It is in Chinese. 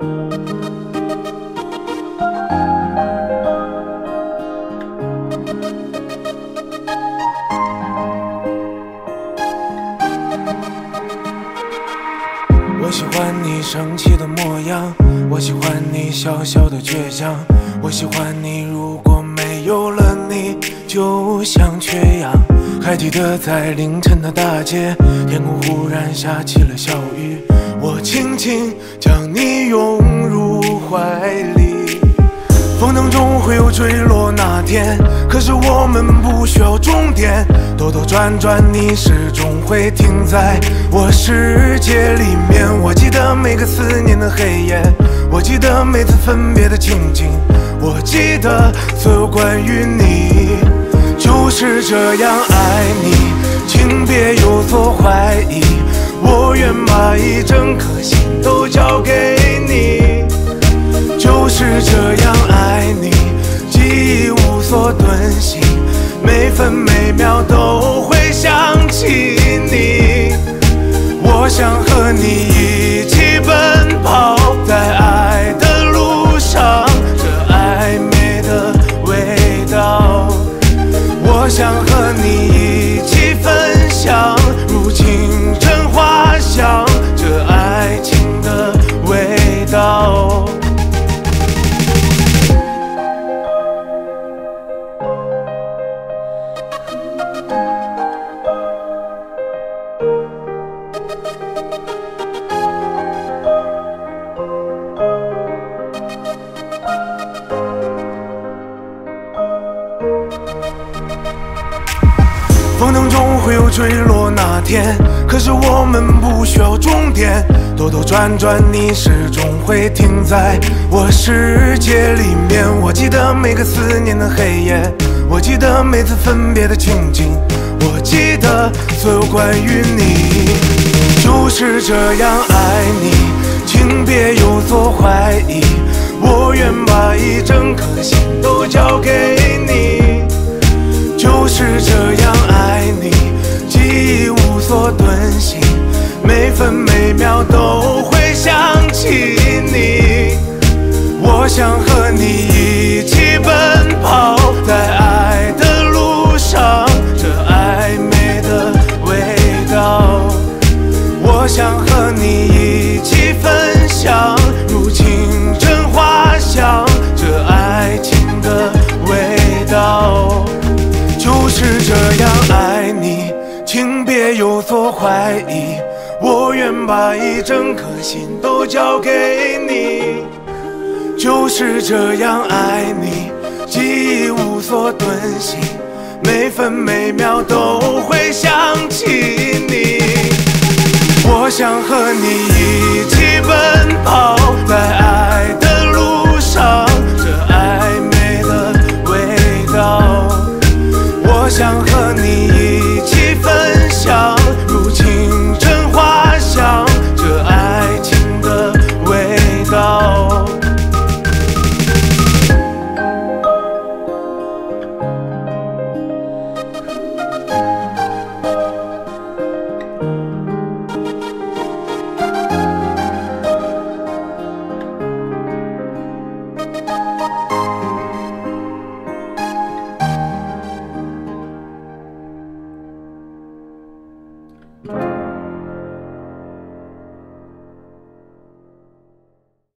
我喜欢你生气的模样我喜欢你小小的倔强我喜欢你如果没有了你就像缺氧。还记得在凌晨的大街，天空忽然下起了小雨，我轻轻将你拥入怀里。风筝终会有坠落那天，可是我们不需要终点。兜兜转转，你始终会停在我世界里面。我记得每个思念的黑夜，我记得每次分别的情景，我记得所有关于你。就是这样爱你，请别有所怀疑。我愿把一整颗心都交给你。就是这样爱你，记忆无所遁形，每分每秒都会想起你。我想和你风筝终会有坠落那天，可是我们不需要终点。兜兜转转，你始终会停在我世界里面。我记得每个思念的黑夜，我记得每次分别的情景，我记得所有关于你。就是这样爱你，请别有所怀疑。我愿把一整颗心都交给你。就是这样爱你，记忆无所遁形，每分每秒都会想起你。我想和你有所怀疑。我愿把一整颗心都交给你。就是这样爱你，记忆无所遁形，每分每秒都会想起你。我想和你一起奔跑在爱的路上，这暧昧的味道。我想和你一